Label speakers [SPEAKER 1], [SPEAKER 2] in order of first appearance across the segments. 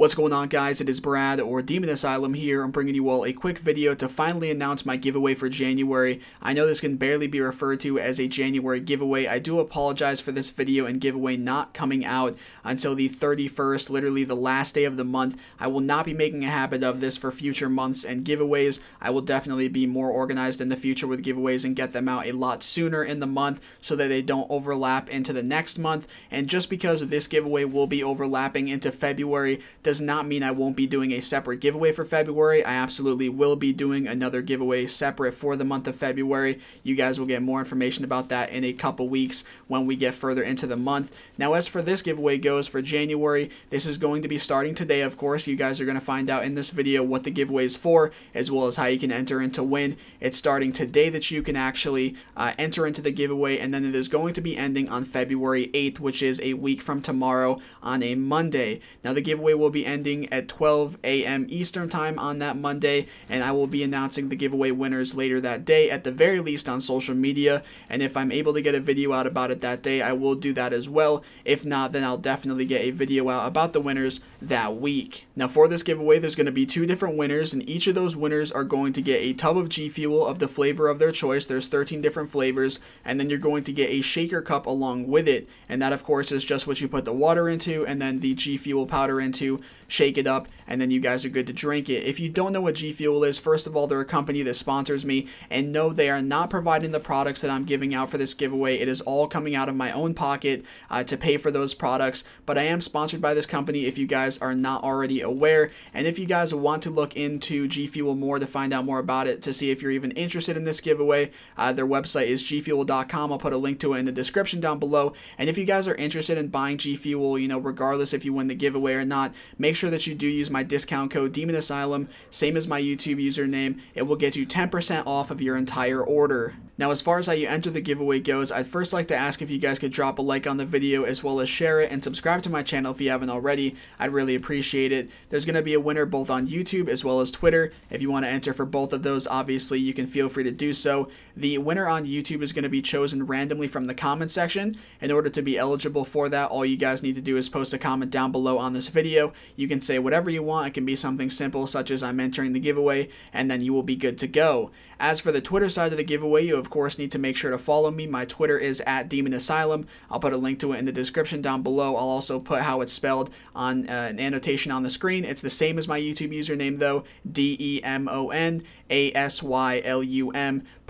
[SPEAKER 1] What's going on guys, it is Brad or Demon Asylum here. I'm bringing you all a quick video to finally announce my giveaway for January. I know this can barely be referred to as a January giveaway. I do apologize for this video and giveaway not coming out until the 31st, literally the last day of the month. I will not be making a habit of this for future months and giveaways. I will definitely be more organized in the future with giveaways and get them out a lot sooner in the month so that they don't overlap into the next month. And just because this giveaway will be overlapping into February does not mean I won't be doing a separate giveaway for February. I absolutely will be doing another giveaway separate for the month of February. You guys will get more information about that in a couple weeks when we get further into the month. Now, as for this giveaway goes for January, this is going to be starting today, of course. You guys are going to find out in this video what the giveaway is for, as well as how you can enter into win. It's starting today that you can actually uh, enter into the giveaway, and then it is going to be ending on February 8th, which is a week from tomorrow on a Monday. Now, the giveaway will be ending at 12 a.m. Eastern Time on that Monday, and I will be announcing the giveaway winners later that day, at the very least on social media. And if I'm able to get a video out about it that day, I will do that as well. If not, then I'll definitely get a video out about the winners that week. Now, for this giveaway, there's going to be two different winners, and each of those winners are going to get a tub of G Fuel of the flavor of their choice. There's 13 different flavors, and then you're going to get a shaker cup along with it. And that, of course, is just what you put the water into and then the G Fuel powder into shake it up, and then you guys are good to drink it. If you don't know what G Fuel is, first of all, they're a company that sponsors me, and no, they are not providing the products that I'm giving out for this giveaway. It is all coming out of my own pocket uh, to pay for those products, but I am sponsored by this company if you guys are not already aware, and if you guys want to look into G Fuel more to find out more about it, to see if you're even interested in this giveaway, uh, their website is gfuel.com. I'll put a link to it in the description down below, and if you guys are interested in buying G Fuel, you know, regardless if you win the giveaway or not, make sure that you do use my discount code Demon Asylum, same as my YouTube username. It will get you 10% off of your entire order. Now, as far as how you enter the giveaway goes, I'd first like to ask if you guys could drop a like on the video as well as share it and subscribe to my channel if you haven't already. I'd really appreciate it. There's going to be a winner both on YouTube as well as Twitter. If you want to enter for both of those, obviously you can feel free to do so. The winner on YouTube is going to be chosen randomly from the comment section. In order to be eligible for that, all you guys need to do is post a comment down below on this video. You can say whatever you want. It can be something simple such as I'm entering the giveaway and then you will be good to go. As for the Twitter side of the giveaway, you of course need to make sure to follow me. My Twitter is at Demon Asylum. I'll put a link to it in the description down below. I'll also put how it's spelled on uh, an annotation on the screen. It's the same as my YouTube username though, D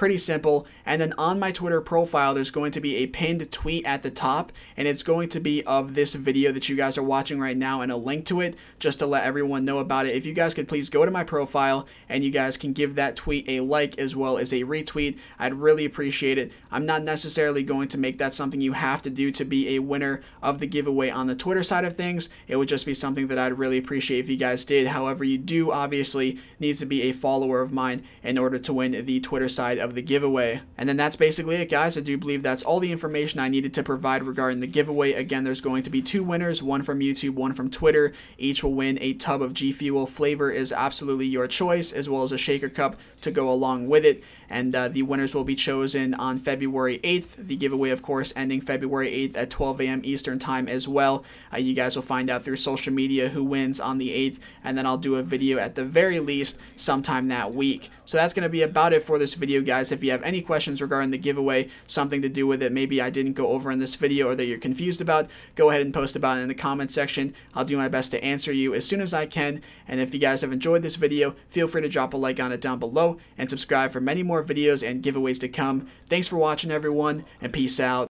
[SPEAKER 1] Pretty simple. And then on my Twitter profile, there's going to be a pinned tweet at the top, and it's going to be of this video that you guys are watching right now and a link to it just to let everyone know about it. If you guys could please go to my profile and you guys can give that tweet a like as well as a retweet, I'd really appreciate it. I'm not necessarily going to make that something you have to do to be a winner of the giveaway on the Twitter side of things. It would just be something that I'd really appreciate if you guys did. However, you do obviously need to be a follower of mine in order to win the Twitter side of the giveaway. And then that's basically it, guys. I do believe that's all the information I needed to provide regarding the giveaway. Again, there's going to be two winners, one from YouTube, one from Twitter. Each will win a tub of G Fuel. Flavor is absolutely your choice, as well as a shaker cup to go along with it. And uh, the winners will be chosen on February 8th. The giveaway, of course, ending February 8th at 12 a.m. Eastern Time as well. Uh, you guys will find out through social media who wins on the 8th, and then I'll do a video at the very least sometime that week. So that's going to be about it for this video, guys. If you have any questions regarding the giveaway, something to do with it, maybe I didn't go over in this video or that you're confused about, go ahead and post about it in the comment section. I'll do my best to answer you as soon as I can. And if you guys have enjoyed this video, feel free to drop a like on it down below and subscribe for many more videos and giveaways to come. Thanks for watching, everyone, and peace out.